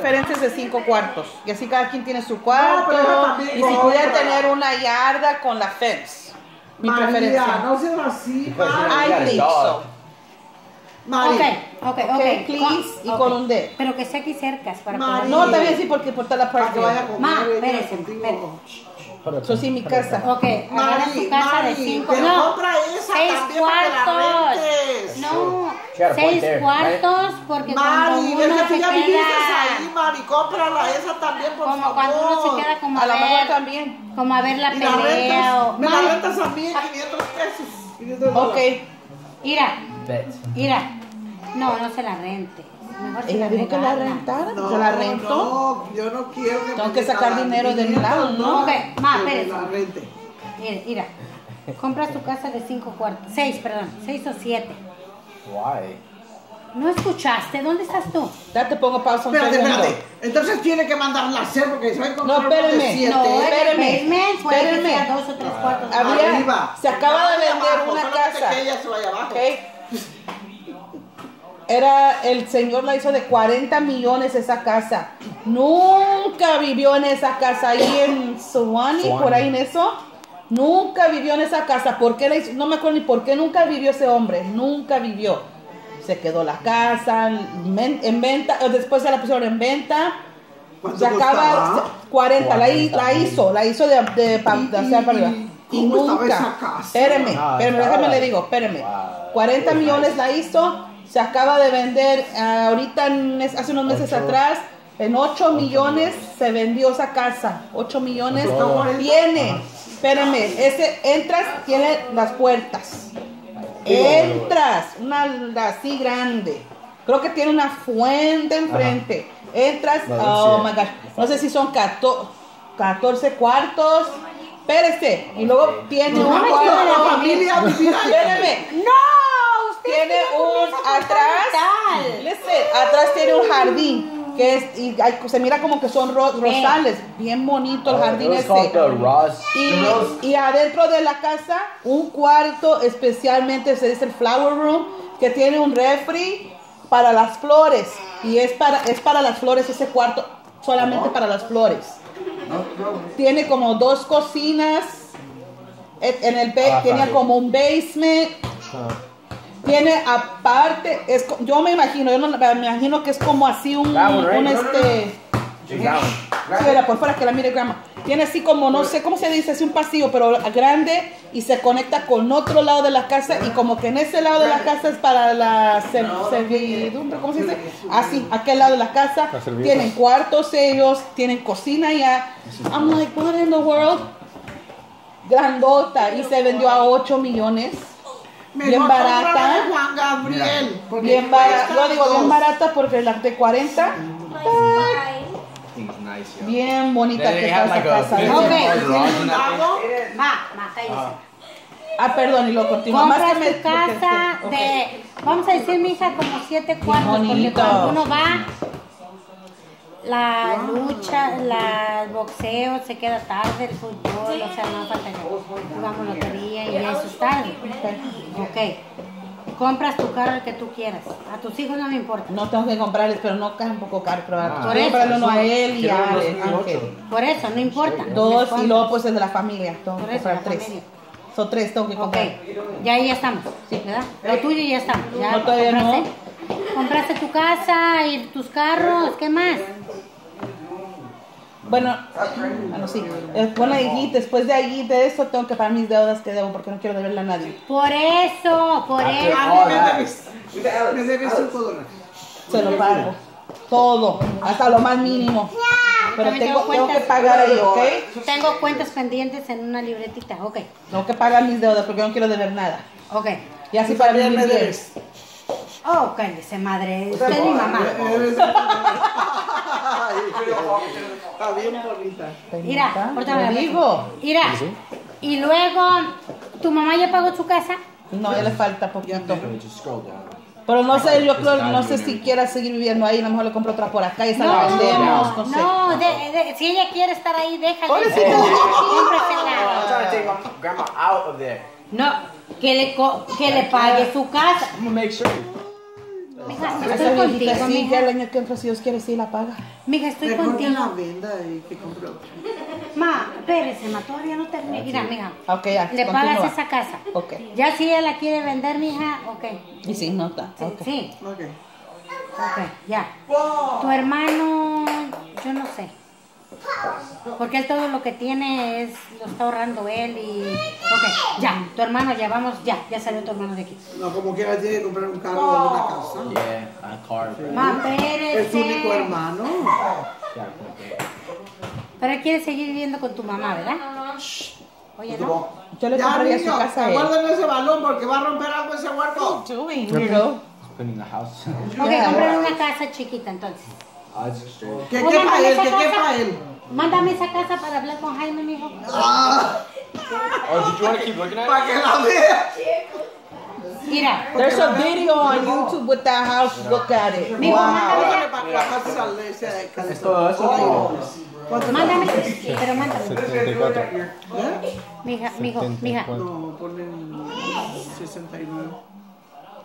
preferencia es de cinco cuartos. Y así cada quien tiene su cuarto. y si pudiera tener una yarda con la fence. Mi María, preferencia. no seas así. I think so. Mari. Ok, ok, ok. Ok, please, y con un D. Pero que esté aquí cerca para Mari. No, está bien, sí, porque por toda la Para que vaya a comer. Ma, espérese. Eso sí, mi casa. Ok, Mari, tu casa Mari, de cinco. pero no, compra esa seis también para que la cuartos. No, a seis there, cuartos porque cuando Mari, ves uno se ya viviste ahí, queda. Mari, cómprala esa también, por Como favor. cuando uno se queda como a, A ver, también. como a ver la Y la pelea rentas, o. me la Ma, rentas a mí en 500 pesos. 500 Ok. Mira, Bet. mira. No, no se la rente. Mejor se Ella la dijo que la rentara. No, ¿Se la rentó? No, yo no quiero que Tengo que sacar dinero de mi 500, lado, ¿no? Ok, ma, espérese. la rente. Mira, mira. Compras tu casa de cinco cuartos. Seis, perdón. Seis o siete. Why? ¿No escuchaste? ¿Dónde estás tú? Ya te pongo pausa un Espérate, segundo. espérate. Entonces tiene que mandarla a hacer porque se va a encontrar No, siete. No, dos o tres cuartos. Había- Arriba. se acaba de vender una casa. que ella se vaya abajo. Era, el señor la hizo de 40 millones esa casa. Nunca vivió en esa casa ahí en Suwannee, Suwannee. por ahí en eso. Nunca vivió en esa casa. ¿Por qué la hizo? No me acuerdo ni por qué nunca vivió ese hombre. Nunca vivió. Se quedó la casa en venta. Después se la pusieron en venta. ¿Cuánto Se acaba costaba? se- 40, la, hi- 40 la hizo, la hizo de, de, pa- de hacia para arriba. Y ¿Cómo estaba nunca, espéreme, Ah, espéreme, déjame le digo, espéreme. Wow. 40 Very millones nice. la hizo, se acaba de vender ah, ahorita, en hace unos meses Ocho. atrás, en 8 millones se vendió esa casa. 8 millones tiene, espéreme, ese, entras, tiene las puertas. Entras, una así grande. Creo que tiene una fuente enfrente. Entras, No, oh my gosh. No sé si son 14, 14 cuartos. Espérese. Y luego Ok. tiene No, un cuarto. la familia. Espérame. ¡No! Usted Tiene sí me un comienza a contar atrás. Listen, atrás tiene un jardín. Que es, y hay- se mira como que son ro- rosales. Bien bonito el Uh, jardín ese. Y, y adentro de la casa, un cuarto especialmente, se dice el flower room, que tiene un refri para las flores. Y es para, es para las flores ese cuarto, solamente para las flores. Tiene como dos cocinas. En el Ah, tenía sí. como un basement. Tiene aparte, es, yo me imagino, yo no, me imagino que es como así un, one, right? un No, no, no. este. Sí, era por fuera que la mire grandma. Tiene así como, no sé cómo se dice, así un pasillo, pero grande y se conecta con otro lado de la casa y como que en ese lado de la casa es para la ser- servidumbre, ¿cómo se dice? Así, aquel lado de la casa. Tienen cuartos ellos, tienen cocina ya. I'm like, what in the world? Grandota y se vendió a 8 millones. Bien barata. cómprala de Juan Gabriel. porque Bien barata, yo digo bien barata porque la de 40, Thing's nice, yo. bien bonita que está esa casa. cállese. Ah, perdón, y lo continúo. Más Compras que me. tu casa ok. de, vamos a decir, mija, como siete cuartos, porque bonito. cuando uno va, la lucha, la, el boxeo, se queda tarde, el fútbol, o sea, no falta que jugamos lotería y eso es tarde. Ok. Compras tu carro el que tú quieras. A tus hijos no me importa. No tengo que comprarles, pero no un poco caro. Pero Ah. que comprarle uno a él y a Ángel. Por eso, no importa. Dos y luego pues el de la familia. Tengo Por que eso, la tres. familia. Son tres, tengo que Ok, comprar. ya ahí ya estamos, ¿verdad? Lo tuyo ya estamos. Ya No, todavía no. compraste, compraste tu casa y tus carros, ¿qué más? Bueno, bueno, sí. Bueno, allí, después de allí, de eso, tengo que pagar mis deudas que debo porque no quiero deberle a nadie. Por eso, por After eso. A all mí me debes. Me debes 5 dólares. Se lo pago. Todo, hasta lo más mínimo. Pero tengo, tengo tengo que pagar ahí, ¿ok? Tengo cuentas pendientes en una libretita, ok, Tengo que pagar mis deudas porque no quiero deber nada. ok. Y así para vivir me debes. Oh, cállese, madre. Usted es mi mamá. Está bien bonita. Mira, ahorita me digo. Mira, y luego, ¿tu mamá ya pagó su casa? No, ya le falta poquito. Pero no sé, yo creo, no sé si quiera seguir viviendo ahí, a lo mejor le compro otra por acá y esa la vendemos, no sé. no, de- de- si ella quiere estar ahí, déjala. Pobrecita. I'm Cómprasela. trying to take my grandma out of there. No, que le, co- que le pague su casa. I'm gonna make sure. Mi- mija, Esa estoy viejita contigo, sí, ya el mija. año que entra, si Dios quiere, sí la paga. Mija, estoy Mejor que la contigo. venda y que compre otra. Ma, espérese, ma, todavía no terminé. Mira, mija. Ok, ya, Le pagas continúa. esa casa. Ok. Ya si ella la quiere vender, mija, ok. Y sí, nota. Sí, ok. sí, Ok. ok, ya. Tu hermano, yo no sé. Porque él todo lo que tiene es, lo está ahorrando él y... Ok, ya, tu hermano, ya vamos, ya, ya salió tu hermano de aquí. No, como quiera tiene que comprar un carro o una casa. Yeah, a car. Ma, Es tu único hermano. Yeah. Pero él quiere seguir viviendo con tu mamá, ¿verdad? Oye, ¿no? Yo le Ya, compraría su niño, casa a él. guarden ese balón porque va a romper algo ese huerco. Doing, weirdo. Putting the house. Ok, compren una casa chiquita entonces. Oh, it's straight. Que Oye, quepa mándame él, esa que casa. quepa él. Mándame esa casa para hablar con Jaime, mijo. Oh, did you want to keep looking at Para que la vea. Mira, There's a video on YouTube with that house. Look at it. Wow. calentón. Esto, esto. ¿Cuánto mándame, pero mándame. 74. ¿Eh? Mija, mijo, mija. No, ponen 69.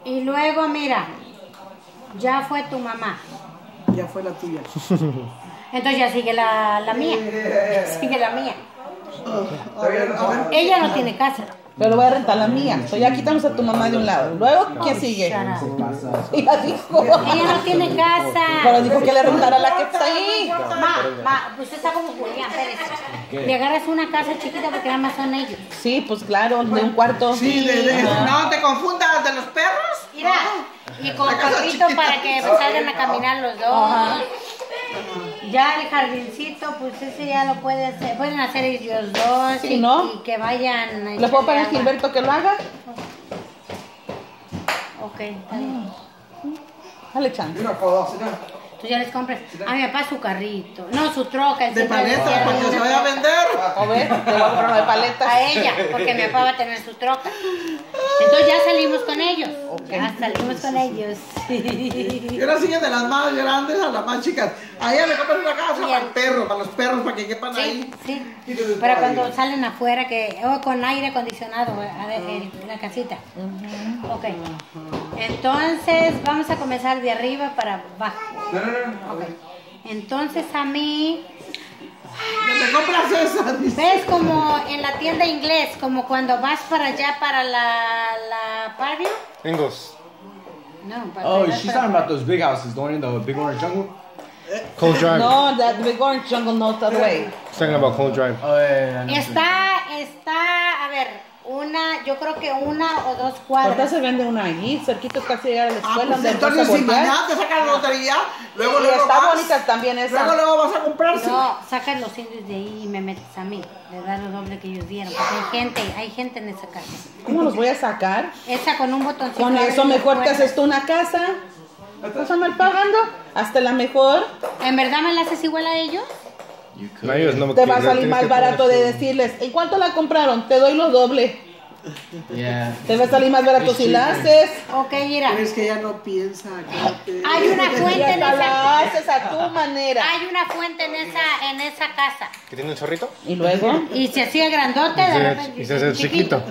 Y luego, mira, ya fue tu mamá. Ya fue la tuya. Entonces ya sigue la, la mía. Sigue la mía. A ver, a ver. Ella no tiene casa. Pero voy a rentar la mía. So ya quitamos a tu mamá de un lado. Luego, ¿quién sigue? Ella dijo. Ella no tiene Pero casa. dijo que le rentara la que está ahí. Ma, ma, usted está como Julián, espérese. Le agarras una casa chiquita porque nada más son ellos. Sí, pues claro, de un cuarto. Sí, de, de- no te confundas de los perros. Mira, y con papito para que salgan a caminar los dos. Ya el jardincito, pues ese ya lo puede hacer, pueden hacer ellos dos Sí, y, ¿no? y que vayan. ¿Le puedo pagar a. Gilberto que lo haga? Ok, está bien. Dale chance. Tú ya les compras a mi papá su carrito, no su troca, el De paletas decía para que se vaya a vender. A ver, te voy a comprar una de paletas. A ella, porque mi papá va a tener su troca. Entonces ya salimos con ellos. Ya salimos con ellos. Y ahora siguen de las más grandes a las más chicas. A ella le compran una casa para el perro, para los perros, para que quepan Sí, ahí. sí. Para cuando salen afuera, que o con aire acondicionado, a ver, el- la casita. Ok. Entonces, vamos a comenzar de arriba para abajo. Ok. Entonces, a mí, ¿Me compras esa? ¿ves como en la tienda inglés, como cuando vas para allá, para la, la Parview? Ingles. No, para Oh, she's talking about those big houses, one in the big orange jungle. Cold Drive. No, that big orange jungle no the way. He's talking about Cold Drive. Oh, yeah, yeah, I know. Está, está, a ver, una, yo creo que una o dos Ahorita cuadras. se vende una allí, cerquita casi llegar a la Ah, escuela pues donde entonces si mañana te sacan la lotería, luego Y luego está vas, bonita también esa. Luego luego vas a comprarse. No, sacas los indios de ahí y me metes a mí. Le das lo doble que ellos dieron. Porque hay gente, hay gente en esa casa. ¿Cómo los voy a sacar? Esa con un botoncito. Con eso mejor te haces tú una casa. ¿Estás mal pagando? Hasta la mejor. ¿En verdad me la haces igual a ellos? No, ellos no Te va a salir más barato de decirles, ¿en cuánto la compraron? Te doy lo doble. Yeah. Te va a salir más barato si la haces. Ok, mira. Pero es que ella no piensa. que no te- Hay una Y fuente en hasta la esa. haces a tu manera. Hay una fuente en esa, en esa casa. ¿Que tiene un chorrito? Y luego, Y se hacía grandote, de Y se- repente. y se hace chiquito.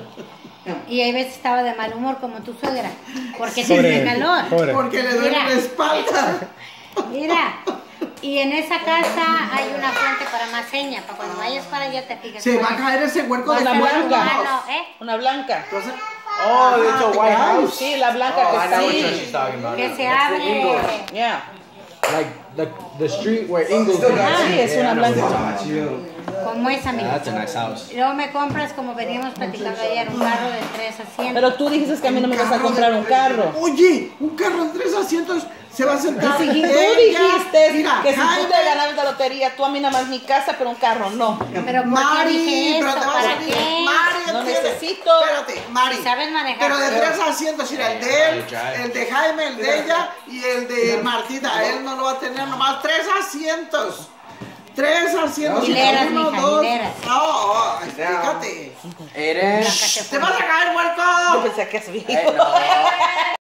Y hay veces estaba de mal humor como tu suegra. Porque tiene calor. pobre. Porque le duele la espalda. Mira, y en esa casa hay una fuente para más seña, para cuando vayas para allá te fijas. Se va a caer ese huerco de una Vas a ver tu blanca. mano, ¿eh? Una blanca. Entonces, Oh, it's a white house. Sí, la blanca Oh, que está ahí. she's talking about. Que se abre. Yeah. Like the the street where Ingles. Sí, es una blanca. Como esa, Yeah, amiga. that's a nice house. Luego me compras, como veníamos platicando ayer, un carro de tres asientos. Pero tú dijiste que a mí no me vas a comprar de- un carro. Oye, un carro en tres asientos se va a sentar. Si tú dijiste Mira, que si tú te ganabas la lotería, tú a mí nada más mi casa, pero un carro no. Pero ¿por qué Mari, dije pero te vas ¿Para a salir. qué? Mari, No entiende. necesito. Espérate, Mari. Si sabes manejar. Pero de tres asientos, mira, el de él, el de Jaime, el de ella y el de Martita. Él no lo va a tener nomás tres asientos. Tres asientos. Hileras, uno, mija, dos. hileras. No, explícate. Is. Blanca se Te vas a caer, Yo huerco. pensé que es no.